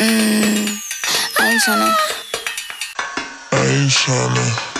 Mm, I ain't tryna. I ain't tryna.